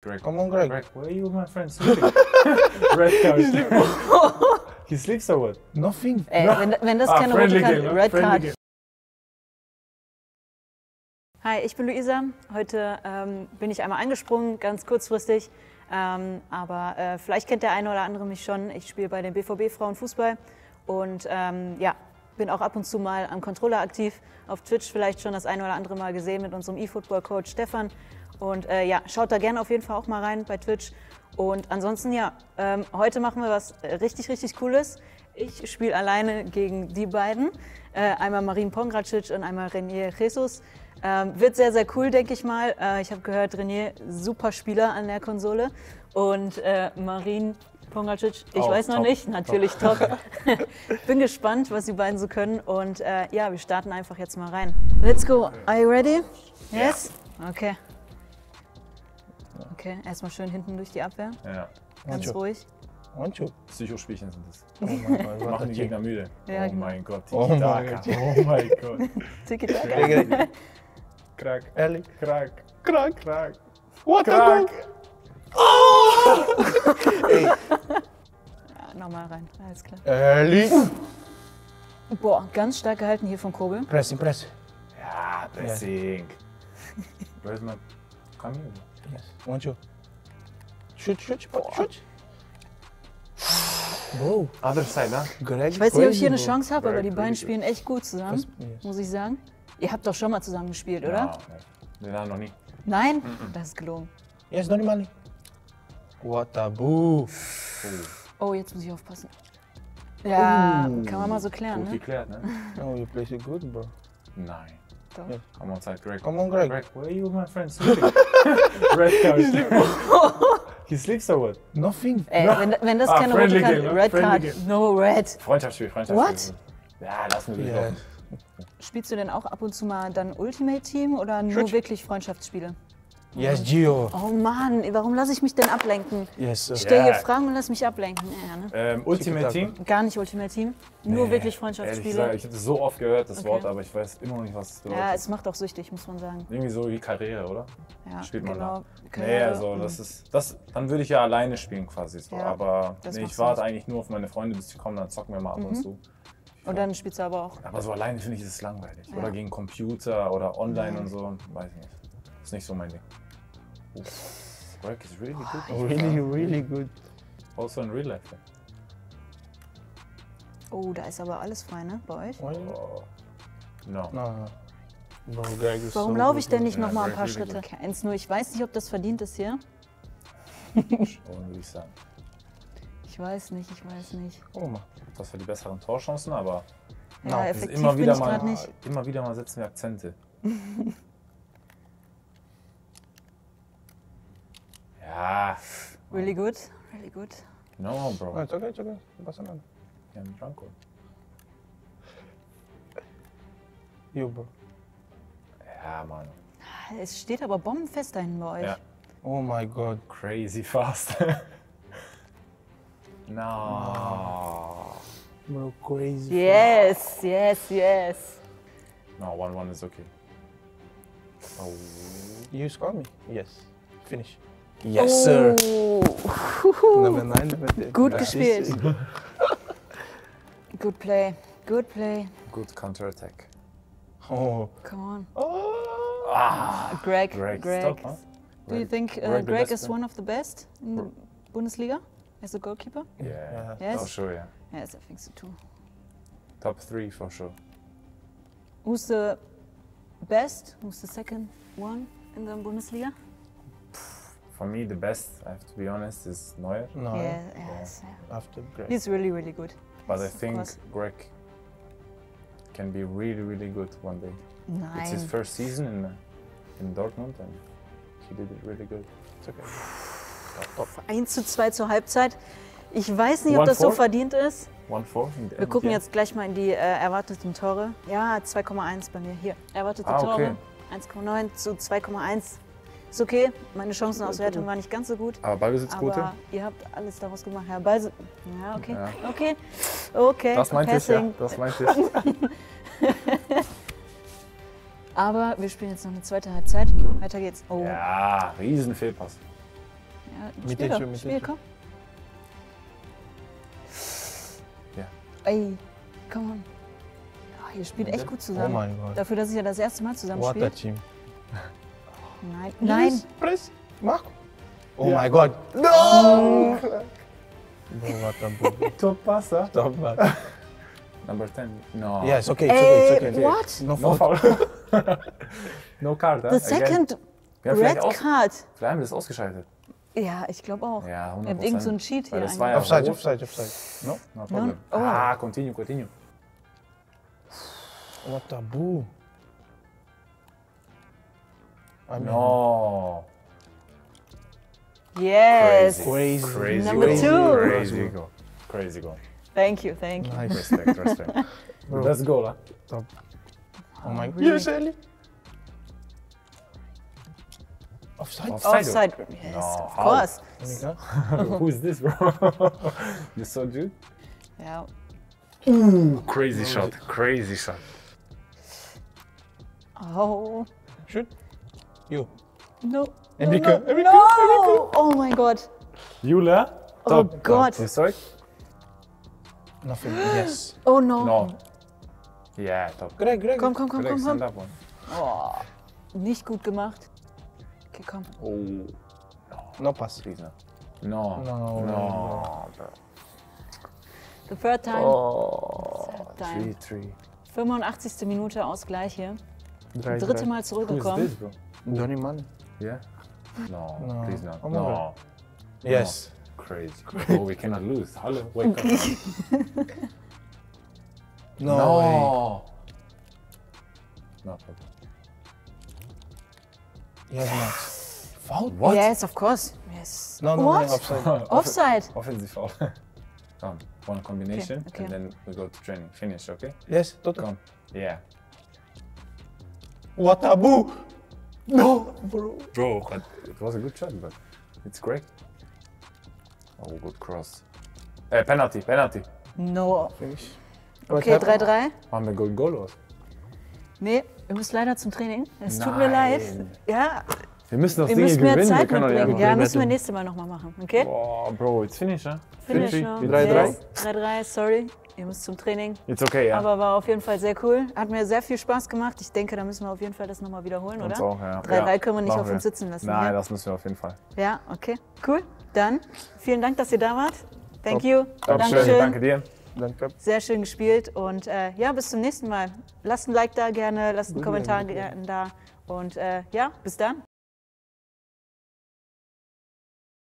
Greg. Come on, Greg. Greg, where are you, my friend? Sleeping. Red card. he sleeps or what? Nothing. Ey, No. wenn, wenn das Ah, keine rote friendly Karte, game, ne? Red Friendly Card. game. Hi, ich bin Luisa. Heute ähm, bin ich einmal eingesprungen, ganz kurzfristig. Ähm, aber äh, vielleicht kennt der eine oder andere mich schon. Ich spiele bei den BVB Frauen Fußball und ähm, ja, bin auch ab und zu mal am Controller aktiv. Auf Twitch vielleicht schon das eine oder andere Mal gesehen mit unserem E-Football-Coach Stefan. Und äh, ja, schaut da gerne auf jeden Fall auch mal rein bei Twitch. Und ansonsten ja, ähm, heute machen wir was richtig, richtig Cooles. Ich spiele alleine gegen die beiden. Äh, einmal Marin Pongracic und einmal Renier Jesus. Ähm, wird sehr, sehr cool, denke ich mal. Äh, ich habe gehört, Renier, super Spieler an der Konsole. Und äh, Marin Pongracic, ich Auch weiß noch top. nicht, natürlich top. Bin gespannt, was die beiden so können. Und äh, ja, wir starten einfach jetzt mal rein. Let's go. Are you ready? Yes? Okay. Okay, erstmal schön hinten durch die Abwehr. Ja. Ganz Wancho. ruhig. Wancho. Psychospielchen sind das. Oh mein Gott, Machen die Gegner müde. Ja, oh genau. mein Gott, Oh Tiki mein Taka. Gott. Oh mein Gott. Tiki-Taka. Krack, Ehrlich? krack, krack, krack. What Krack. Ja, nochmal rein, alles klar. Ehrlich? Boah, ganz stark gehalten hier von Kobel. Pressing, press. Ja, Pressing. Where's my... Come Yes. Wancho. Shoot, shoot, shoot. shoot. Bro, Other side, ne? Greg. Ich weiß nicht, ob ich hier eine. Chance habe, aber die beiden spielen echt gut zusammen, muss ich sagen. Ihr habt doch schon mal zusammen gespielt, oder? Haben wir noch nie. Nein? Das ist gelogen. Yes, Donny Mali. What a boo. Oh, jetzt muss ich aufpassen. Ja, kann man mal so klären, Gut ne? geklärt, ne? Oh, you play so good, bro. Nein. Doch. Ja. Come on, side, Greg. Come on, Greg. Greg, where are you, my friend? Sleeping. Red card. he sleeps or what? Nothing. Ey, wenn, wenn das Ah, keine rote friendly Karte, game, ne? Red Friendly Card, game. no red. Freundschaftsspiel, Freundschaftsspiel. What? Ja, lass Yes. durchlaufen. Spielst du denn auch ab und zu mal dann Ultimate Team oder nur Shoot. wirklich Freundschaftsspiele? Yes, Gio. Oh Mann, warum lasse ich mich denn ablenken? Yes, sir. Ich stelle hier Fragen und lass mich ablenken. Ja, ne? Ähm, Ultimate Team? Gar nicht Ultimate Team, nur Nee, wirklich Freundschaftsspiele. gesagt, ich habe das so oft gehört, das Okay. Wort, aber ich weiß immer noch nicht, was es bedeutet. Ja, es macht auch süchtig, muss man sagen. Irgendwie so wie Karriere, oder? Ja, Spielt man genau. da. Nee, also mm. das ist, das, dann würde ich ja alleine spielen quasi so. Ja, aber nee, ich warte. Mhm. eigentlich nur auf meine Freunde, bis die kommen, dann zocken wir mal ab und zu. Und dann spielst du aber auch. Aber so alleine finde ich es langweilig. Ja. Oder gegen Computer oder online Ja. und so, weiß ich nicht. Ist nicht so mein Ding. Oh. Work is really good. Really, really good. Also in real life. Oh, da ist aber alles frei, ne, bei euch? Oh. No. No, no. Greg is Warum so laufe ich denn nicht noch mal ein paar really Schritte? eins nur, ich weiß nicht, ob das verdient ist hier. Oh, würde ich sagen. Ich weiß nicht, ich weiß nicht. Oh. Das für die besseren Torchancen, aber Ja, No, effektiv immer bin wieder ich mal, gerade nicht. immer wieder mal setzen wir Akzente. ja, Really good, really good. no, No, bro. it's okay, it's okay. No pasa nada. I'm drunk. or- You, bro. Ja, Mann. Ah, es steht aber bombenfest da hinten bei euch. Ja. Oh my God. Crazy fast. no. Bro, crazy. Yes, yes, yes. No, 1 1 is okay. Oh. You score me? Yes. Finish. Yes, sir. Oh. Number nine. Gut Assist. gespielt. Good play, good play. Good counter attack. Oh. Come on. Ah, Greg, Greg, Greg. stop, huh? Do you think uh, Greg Greg is one of the best in the Bundesliga as a goalkeeper? Yeah, Yes? for sure, yeah. Yes, I think so too. Top three for sure. Who's the best? Who's the second one in the Bundesliga? For me, the best, I have to be honest, is Neuer. No. Yeah, yes. yeah. After Greg. He's really, really good. But I Yes, of think. Greg can be really, really good one day. It's his Nein. first season in, uh, in Dortmund and he did it really good. It's okay. 1 zu 2 zur Halbzeit. Ich weiß nicht, ob One das so four? verdient ist. 1-4 in the Wir gucken yeah. jetzt gleich mal in die äh, erwarteten Tore. Ja, 2,1 bei mir. Hier, erwartete Ah, okay. Tore. 1,9 zu 2,1. Ist okay. Meine Chancenauswertung war nicht ganz so gut. Aber Ballbesitzquote? Aber ihr habt alles daraus gemacht. Ja, Ball, ja okay. Ja. Okay. Okay. Das meinte ich, ja. Das meinte ich. Aber wir spielen jetzt noch eine zweite Halbzeit. Weiter geht's. Oh. Ja, riesen Fehlpass. Ja, Mit spiel mit spiel, komm. Ja. Ey, come on. Ah, ihr spielt echt gut Oh zusammen. mein Gott. Dafür, dass ich ja das erste Mal zusammen What a spiele. team. Nein, nein. Press. Mach. Oh Ja. my God. No! Bro, what a boo. Top pasta. Stop, man. Number 10. No. Yeah, it's okay, it's okay, it's okay. what? No No fault. foul. no card, The huh? Again. second Wir haben vielleicht, red card. vielleicht haben wir das ausgeschaltet. Ja, ich glaube auch. Ja, 100%. Ihr habt irgend so einen Cheat hier das war ja Offside, offside, offside. No, no problem. oh. Ah, continue, continue. What a boo. I mean, No. Yes. Crazy. Crazy Number goal. two. Crazy goal. Crazy goal. Thank you, thank you. Nice. Respect, respect. Bro. Best goal, huh? Top. Oh my God. really? Yes, Ellie. Offside? Offside. Offside. Yes, No, of how? course. Who is this, bro? you saw Jude? Ja. Ooh, crazy shot. Crazy shot. Oh. Shoot. You. No. Enrique, No, Enrique, no. Oh mein Gott. Jule? Oh Top. Gott. Saw it? Nothing. Yes. Oh no. No. Yeah, top. Greg, Greg. Komm, komm, komm, Correct, komm, komm. Oh. Nicht gut gemacht. Okay, komm. Oh. No pass. Please no. No. No, No. bro. The third time. Oh. Time. Three, three. 85. Minute Ausgleich hier. Drei, Dritte Mal Who is zurückgekommen. This, bro? Donny Man. Yeah? No, No. please not. Oh my no. God. Yes. Crazy. Oh, we cannot lose. Hello, wake up. No, way. no. No problem. Yes, Max. Foul? What? Yes, of course. Yes. No, no, What? no, offside. Offside. Offensive foul. Come, um, one combination, Okay, okay. and then we go to training. Finish, okay? Yes, Toto. Come. Yeah. What a boo! No, bro. Bro, but it was a good shot, but it's great. Oh, good cross. Eh, penalty, penalty. No. Finish. What Okay, happened? 3-3. Machen wir Goal Goal aus. Nee, ihr müsst leider zum Training. Es tut mir leid. Ja, Wir müssen das Ding müssen mehr gewinnen. wir Zeit können mitbringen. Ja, Problem müssen wir hätten. nächstes Mal nochmal machen. Okay? Boah, Bro, it's finish, huh? Finish three. 3-3. Yes, 3-3, sorry. Ihr müsst zum Training. It's okay, ja. Aber war auf jeden Fall sehr cool. Hat mir sehr viel Spaß gemacht. Ich denke, da müssen wir auf jeden Fall das nochmal wiederholen, Uns oder? auch, ja. 3-3 ja. können wir nicht machen auf uns sitzen lassen. Nein, ja? das müssen wir auf jeden Fall. ja, okay. Cool. Dann vielen Dank, dass ihr da wart. Thank you. Dankeschön, danke dir. Danke. Sehr schön gespielt und äh, ja, bis zum nächsten Mal. Lasst ein Like da gerne, lasst einen Kommentar gerne da und äh, ja, bis dann.